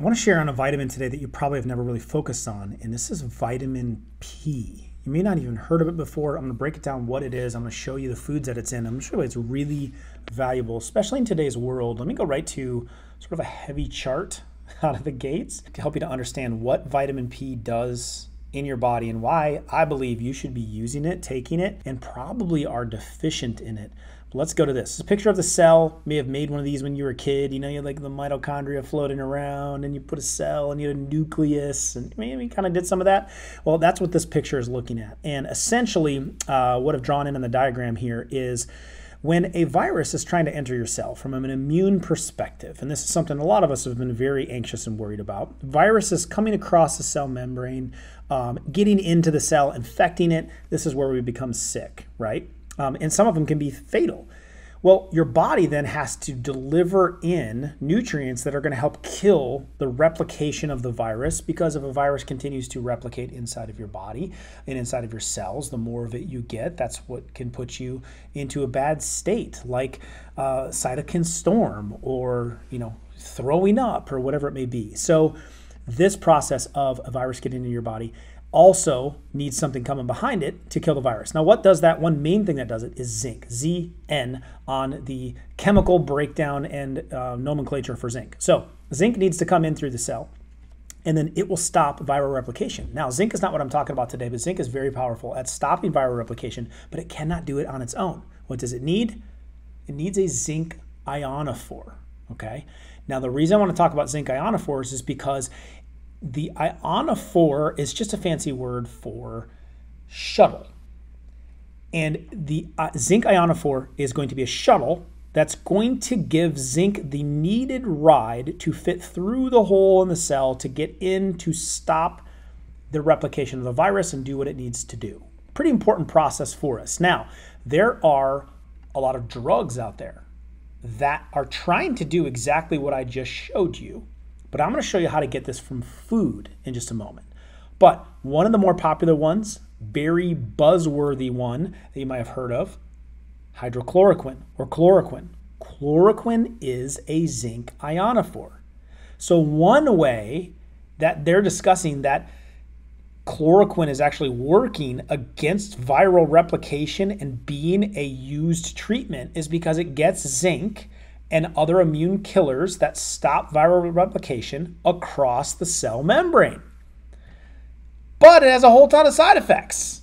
I want to share on a vitamin today that you probably have never really focused on, and this is vitamin P. You may not even heard of it before. I'm going to break it down what it is. I'm going to show you the foods that it's in. I'm going to show you it's really valuable, especially in today's world. Let me go right to sort of a heavy chart out of the gates to help you to understand what vitamin P does in your body and why I believe you should be using it, taking it, and probably are deficient in it. Let's go to this. this picture of the cell. May have made one of these when you were a kid. You know, you had like the mitochondria floating around, and you put a cell, and you had a nucleus, and maybe kind of did some of that. Well, that's what this picture is looking at. And essentially, uh, what I've drawn in in the diagram here is when a virus is trying to enter your cell from an immune perspective, and this is something a lot of us have been very anxious and worried about, viruses coming across the cell membrane, um, getting into the cell, infecting it, this is where we become sick, right? Um, and some of them can be fatal. Well, your body then has to deliver in nutrients that are going to help kill the replication of the virus because if a virus continues to replicate inside of your body and inside of your cells, the more of it you get, that's what can put you into a bad state, like uh, cytokine storm or you know throwing up or whatever it may be. So, this process of a virus getting into your body also needs something coming behind it to kill the virus. Now, what does that? One main thing that does it is zinc, ZN, on the chemical breakdown and uh, nomenclature for zinc. So, zinc needs to come in through the cell and then it will stop viral replication. Now, zinc is not what I'm talking about today, but zinc is very powerful at stopping viral replication, but it cannot do it on its own. What does it need? It needs a zinc ionophore. Okay. Now, the reason I want to talk about zinc ionophores is because the ionophore is just a fancy word for shuttle. And the uh, zinc ionophore is going to be a shuttle that's going to give zinc the needed ride to fit through the hole in the cell to get in to stop the replication of the virus and do what it needs to do. Pretty important process for us. Now, there are a lot of drugs out there that are trying to do exactly what I just showed you but I'm going to show you how to get this from food in just a moment. But one of the more popular ones, very buzzworthy one that you might have heard of, hydrochloroquine or chloroquine. Chloroquine is a zinc ionophore. So, one way that they're discussing that chloroquine is actually working against viral replication and being a used treatment is because it gets zinc and other immune killers that stop viral replication across the cell membrane. But it has a whole ton of side effects.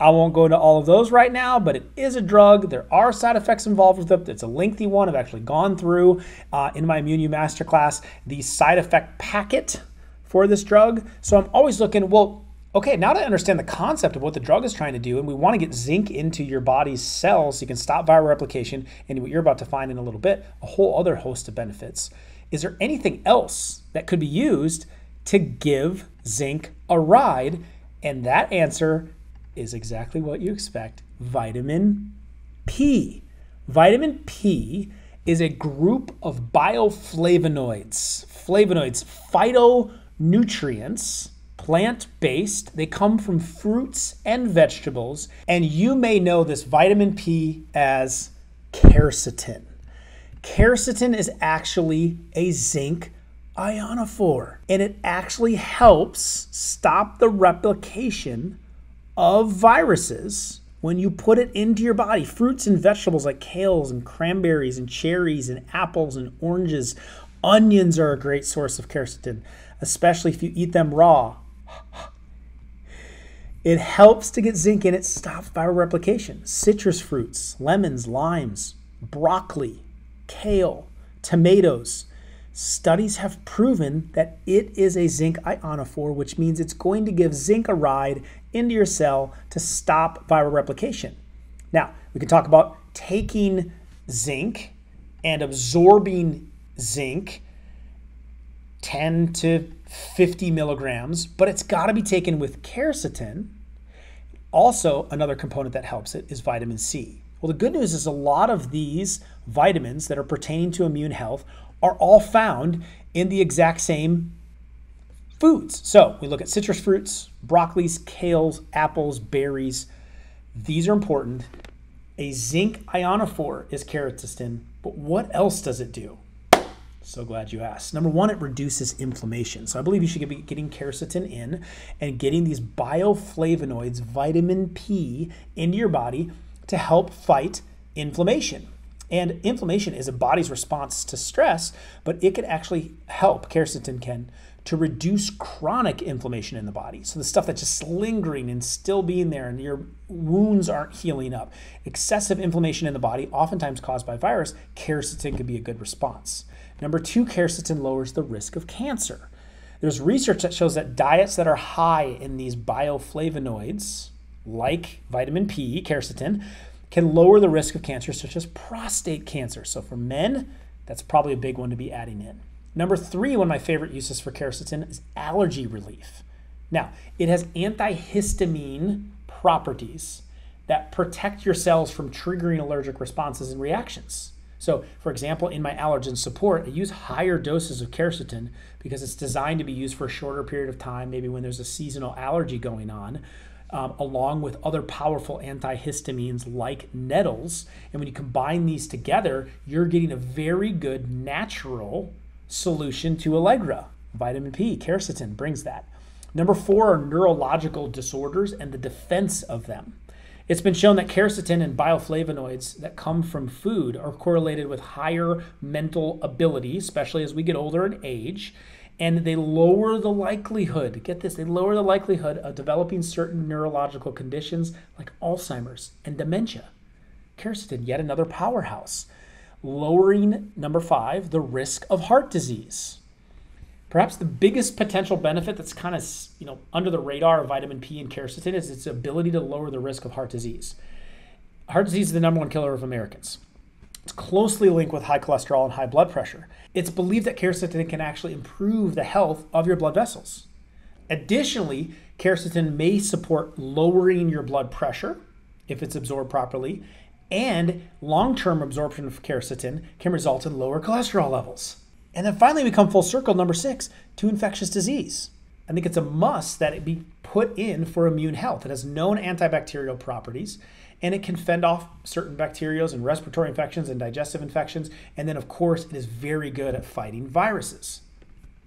I won't go into all of those right now, but it is a drug. There are side effects involved with it. It's a lengthy one. I've actually gone through uh, in my Immune You Masterclass the side effect packet for this drug. So I'm always looking, well, okay, now to understand the concept of what the drug is trying to do, and we want to get zinc into your body's cells so you can stop viral replication, and what you're about to find in a little bit, a whole other host of benefits. Is there anything else that could be used to give zinc a ride? And that answer is exactly what you expect vitamin P. Vitamin P is a group of bioflavonoids, flavonoids, phytonutrients plant based. They come from fruits and vegetables. And you may know this vitamin P as quercetin. Quercetin is actually a zinc ionophore, and it actually helps stop the replication of viruses when you put it into your body. Fruits and vegetables like kales and cranberries and cherries and apples and oranges. Onions are a great source of quercetin, especially if you eat them raw it helps to get zinc in it, stops viral replication. Citrus fruits, lemons, limes, broccoli, kale, tomatoes. Studies have proven that it is a zinc ionophore, which means it's going to give zinc a ride into your cell to stop viral replication. Now, we can talk about taking zinc and absorbing zinc 10 to 50 milligrams, but it's got to be taken with quercetin. Also, another component that helps it is vitamin C. Well, the good news is a lot of these vitamins that are pertaining to immune health are all found in the exact same foods. So we look at citrus fruits, broccolis, kales, apples, berries. These are important. A zinc ionophore is quercetin, but what else does it do? So glad you asked. Number one, it reduces inflammation. So I believe you should be getting quercetin in and getting these bioflavonoids, vitamin P, into your body to help fight inflammation. And inflammation is a body's response to stress, but it can actually help, quercetin can, to reduce chronic inflammation in the body. So the stuff that's just lingering and still being there and your wounds aren't healing up. Excessive inflammation in the body, oftentimes caused by virus, quercetin could be a good response. Number two, quercetin lowers the risk of cancer. There's research that shows that diets that are high in these bioflavonoids, like vitamin P, quercetin, can lower the risk of cancer, such as prostate cancer. So for men, that's probably a big one to be adding in. Number three, one of my favorite uses for quercetin is allergy relief. Now, it has antihistamine properties that protect your cells from triggering allergic responses and reactions. So, for example, in my allergen support, I use higher doses of quercetin because it's designed to be used for a shorter period of time, maybe when there's a seasonal allergy going on, um, along with other powerful antihistamines like nettles. And when you combine these together, you're getting a very good natural solution to Allegra. Vitamin P, quercetin brings that. Number four are neurological disorders and the defense of them. It's been shown that quercetin and bioflavonoids that come from food are correlated with higher mental ability, especially as we get older and age, and they lower the likelihood, get this, they lower the likelihood of developing certain neurological conditions like Alzheimer's and dementia. Quercetin, yet another powerhouse, lowering, number five, the risk of heart disease. Perhaps the biggest potential benefit that's kind of you know under the radar of vitamin P and quercetin is its ability to lower the risk of heart disease. Heart disease is the number one killer of Americans. It's closely linked with high cholesterol and high blood pressure. It's believed that quercetin can actually improve the health of your blood vessels. Additionally, quercetin may support lowering your blood pressure if it's absorbed properly, and long term absorption of quercetin can result in lower cholesterol levels. And then finally, we come full circle, number six, to infectious disease. I think it's a must that it be put in for immune health. It has known antibacterial properties and it can fend off certain bacterias and respiratory infections and digestive infections. And then, of course, it is very good at fighting viruses.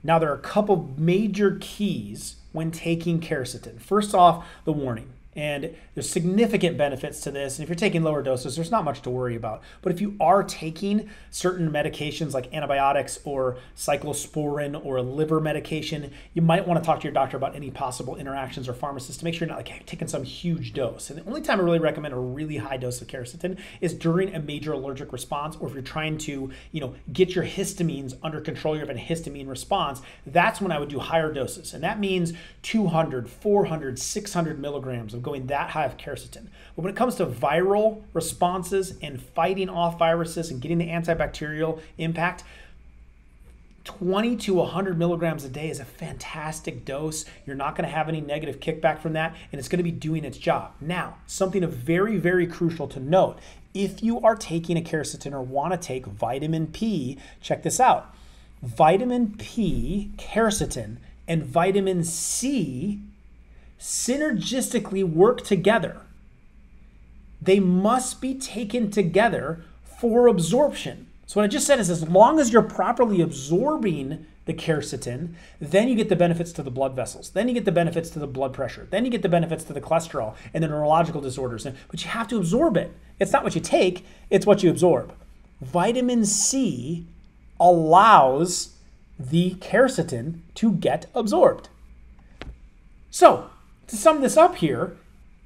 Now, there are a couple major keys when taking quercetin. First off, the warning and there's significant benefits to this. And if you're taking lower doses, there's not much to worry about. But if you are taking certain medications like antibiotics or cyclosporin or a liver medication, you might want to talk to your doctor about any possible interactions or pharmacists to make sure you're not like taking some huge dose. And the only time I really recommend a really high dose of quercetin is during a major allergic response or if you're trying to, you know, get your histamines under control, you have a histamine response, that's when I would do higher doses. And that means 200, 400, 600 milligrams of going that high of quercetin. But when it comes to viral responses and fighting off viruses and getting the antibacterial impact, 20 to 100 milligrams a day is a fantastic dose. You're not going to have any negative kickback from that, and it's going to be doing its job. Now, something very, very crucial to note if you are taking a quercetin or want to take vitamin P, check this out. Vitamin P, quercetin, and vitamin C synergistically work together. They must be taken together for absorption. So, what I just said is as long as you're properly absorbing the quercetin, then you get the benefits to the blood vessels. Then you get the benefits to the blood pressure. Then you get the benefits to the cholesterol and the neurological disorders. But you have to absorb it. It's not what you take, it's what you absorb. Vitamin C allows the quercetin to get absorbed. So, to sum this up here,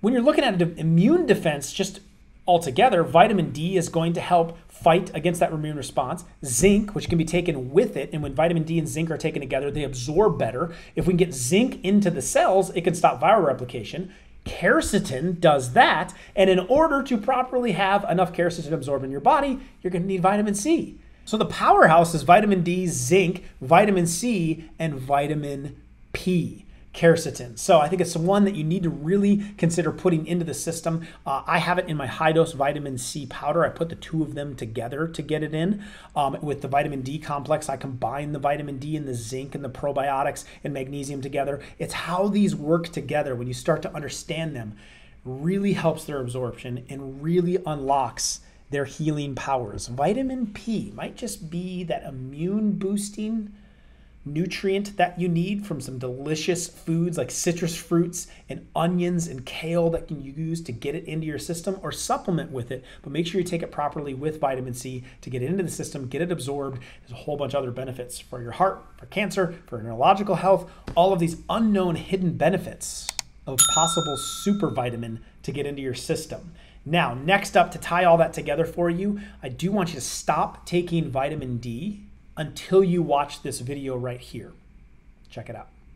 when you're looking at immune defense just altogether, vitamin D is going to help fight against that immune response. Zinc, which can be taken with it, and when vitamin D and zinc are taken together, they absorb better. If we can get zinc into the cells, it can stop viral replication. Quercetin does that, and in order to properly have enough quercetin absorbed in your body, you're going to need vitamin C. So the powerhouse is vitamin D, zinc, vitamin C, and vitamin P quercetin. So I think it's one that you need to really consider putting into the system. Uh, I have it in my high dose vitamin C powder. I put the two of them together to get it in. Um, with the vitamin D complex, I combine the vitamin D and the zinc and the probiotics and magnesium together. It's how these work together when you start to understand them really helps their absorption and really unlocks their healing powers. Vitamin P might just be that immune boosting nutrient that you need from some delicious foods like citrus fruits and onions and kale that can you use to get it into your system or supplement with it. But make sure you take it properly with vitamin c to get it into the system get it absorbed. There's a whole bunch of other benefits for your heart for cancer for neurological health. All of these unknown hidden benefits of possible super vitamin to get into your system. Now next up to tie all that together for you i do want you to stop taking vitamin d until you watch this video right here. Check it out.